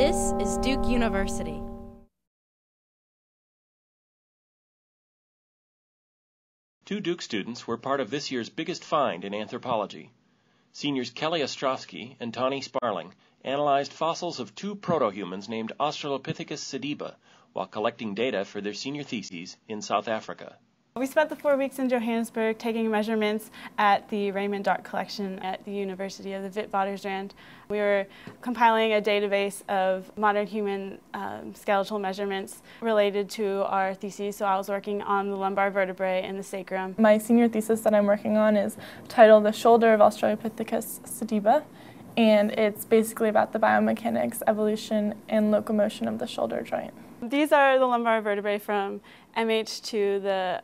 This is Duke University. Two Duke students were part of this year's biggest find in anthropology. Seniors Kelly Ostrofsky and Tawnee Sparling analyzed fossils of two proto-humans named Australopithecus sediba while collecting data for their senior theses in South Africa. We spent the four weeks in Johannesburg taking measurements at the Raymond Dart Collection at the University of the Witwatersrand. We were compiling a database of modern human um, skeletal measurements related to our thesis, so I was working on the lumbar vertebrae and the sacrum. My senior thesis that I'm working on is titled The Shoulder of Australopithecus sediba, and it's basically about the biomechanics, evolution, and locomotion of the shoulder joint. These are the lumbar vertebrae from MH2 the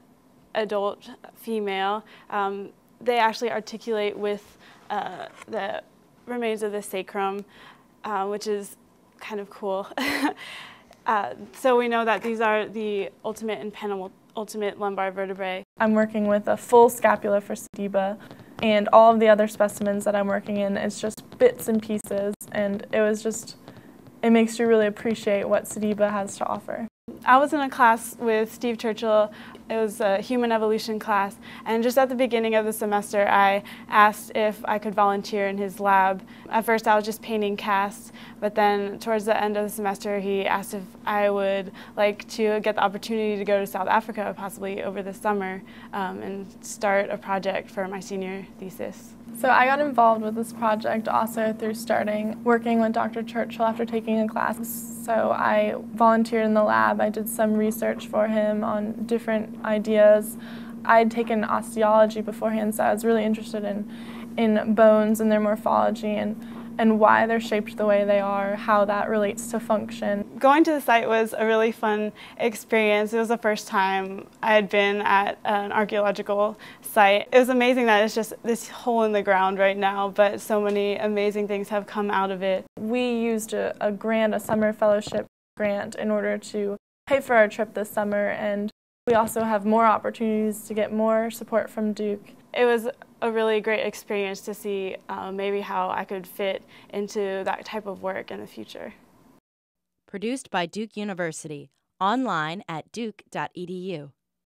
adult female, um, they actually articulate with uh, the remains of the sacrum, uh, which is kind of cool. uh, so we know that these are the ultimate and penultimate lumbar vertebrae. I'm working with a full scapula for Sediba, and all of the other specimens that I'm working in is just bits and pieces, and it was just, it makes you really appreciate what Sediba has to offer. I was in a class with Steve Churchill. It was a human evolution class. And just at the beginning of the semester, I asked if I could volunteer in his lab. At first, I was just painting casts. But then towards the end of the semester, he asked if I would like to get the opportunity to go to South Africa, possibly over the summer, um, and start a project for my senior thesis. So I got involved with this project also through starting working with Dr. Churchill after taking a class. So I volunteered in the lab. I did some research for him on different ideas. I had taken osteology beforehand, so I was really interested in, in bones and their morphology and and why they're shaped the way they are, how that relates to function. Going to the site was a really fun experience. It was the first time I had been at an archaeological site. It was amazing that it's just this hole in the ground right now, but so many amazing things have come out of it. We used a, a grant, a summer fellowship grant, in order to pay for our trip this summer, and we also have more opportunities to get more support from Duke. It was a really great experience to see uh, maybe how I could fit into that type of work in the future. Produced by Duke University, online at duke.edu.